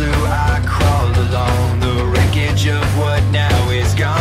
blue, I crawled along the wreckage of what now is gone.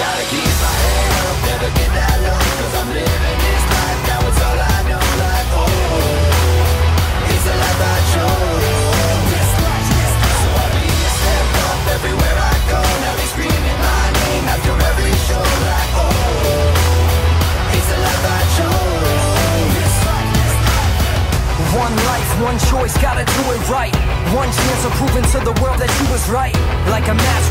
Gotta keep my head up, never get that low Cause I'm living this life, now it's all I know Like, oh, it's a life I chose So I be a step up everywhere I go Now they screaming my name after every show Like, oh, it's a life I chose One life, one choice, gotta do it right. One chance of proving to the world that you was right. Like a match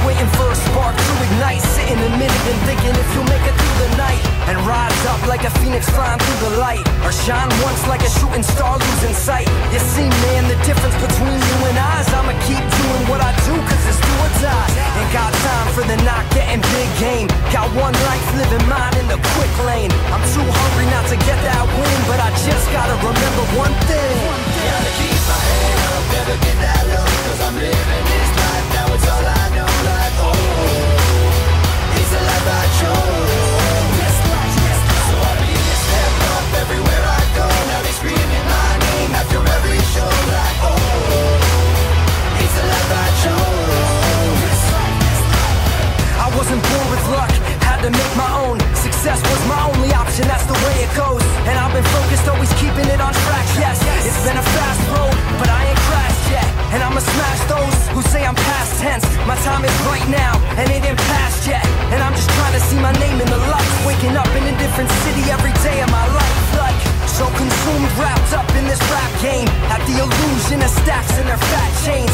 ignite. Sitting a minute and thinking if you'll make it through the night. And rise up like a phoenix flying through the light. Or shine once like a shooting star losing sight. You see, man, the difference between you and is I'ma keep doing what I do cause it's do or die. Ain't got time for the not getting big game. Got one life living mine in the quick lane. I'm too hungry not to get that win, but I just gotta remember one thing. Time is right now, and it ain't past yet. And I'm just trying to see my name in the lights. Waking up in a different city every day of my life, like. So consumed, wrapped up in this rap game At the illusion of stacks and their fat chains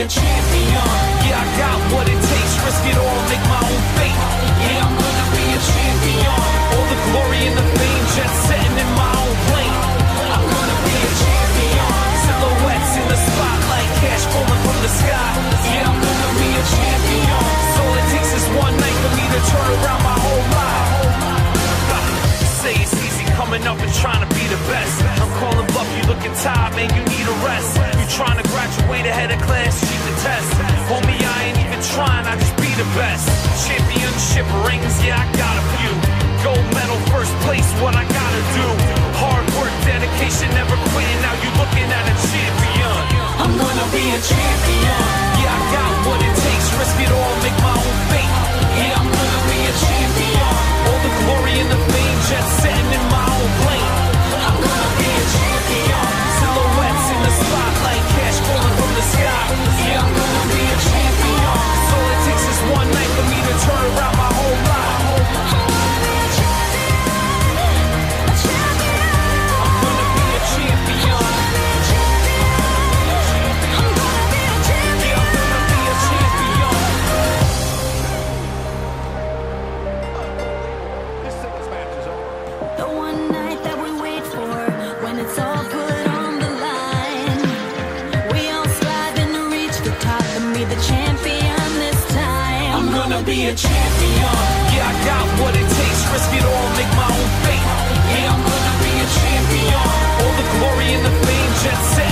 a champion. Yeah, I got what it takes. Risk it all, make my own fate. Yeah, I'm gonna be a champion. All the glory and the fame, just setting in my own plane. I'm gonna be a champion. Silhouettes in the spotlight, cash falling from the sky. Yeah, I'm gonna be a champion. So all it takes is one night for me to turn around my whole life. Say it's easy coming up and trying to be the best. I'm calling bluff, you looking tired, man, you need a rest. You're trying to graduate ahead of class, cheat the test. Homie, I ain't even trying, I just be the best. Championship rings, yeah, I got a few. Gold medal, first place, what I gotta do. Hard work, dedication, never quitting. Now you looking at a champion. I'm gonna be a champion. champion this time. I'm gonna be a champion. Yeah, I got what it takes. Risk it all, make my own fate. Yeah, I'm gonna be a champion. All the glory and the fame, jet set.